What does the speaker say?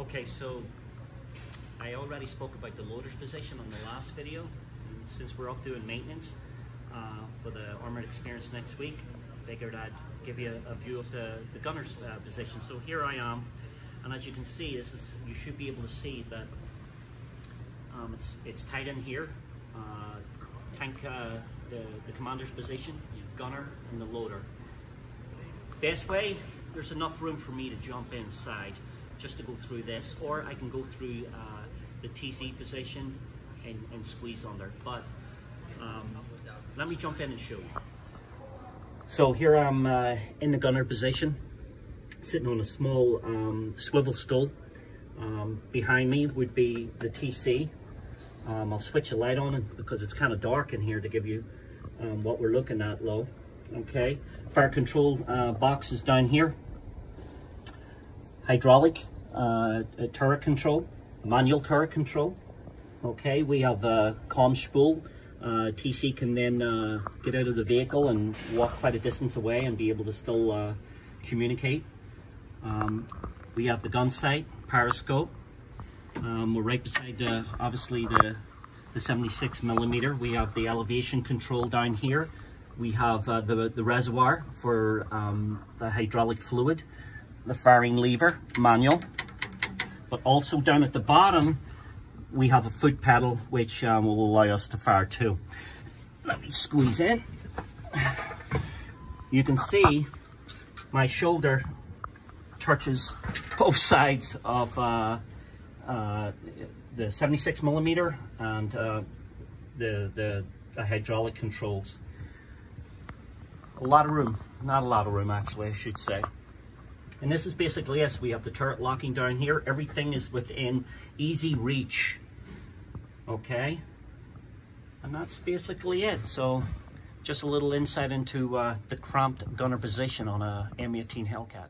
Okay, so I already spoke about the loader's position on the last video. Since we're up doing maintenance uh, for the Armoured Experience next week, figured I'd give you a, view of the, the gunner's uh, position. So here I am, and as you can see, this is you should be able to see that um, it's, it's tight in here. Uh, tank, uh, the, the commander's position, gunner, and the loader. Best way, there's enough room for me to jump inside just to go through this, or I can go through uh, the TC position and, and, squeeze under. But um, let me jump in and show you. So here I'm uh, in the gunner position, sitting on a small um, swivel stool. Um, behind me would be the TC. Um, I'll switch a light on because it's kind of dark in here to give you um, what we're looking at low. Okay, fire control uh, box is down here. Hydraulic uh, turret control, manual turret control. Okay, we have a comm spool. Uh, TC can then uh, get out of the vehicle and walk quite a distance away and be able to still uh, communicate. Um, we have the gun sight, periscope. Um, we're right beside, the, obviously, the, the 76 millimeter. We have the elevation control down here. We have uh, the, the reservoir for um, the hydraulic fluid, the firing lever, manual. But also down at the bottom, we have a foot pedal, which um, will allow us to fire too. Let me squeeze in. You can see my shoulder touches both sides of uh, uh, the 76 millimeter and uh, the, the, the hydraulic controls. A lot of room, not a lot of room actually, I should say. And this is basically us. We have the turret locking down here. Everything is within easy reach. Okay? And that's basically it. So just a little insight into uh, the cramped gunner position on a M18 Hellcat.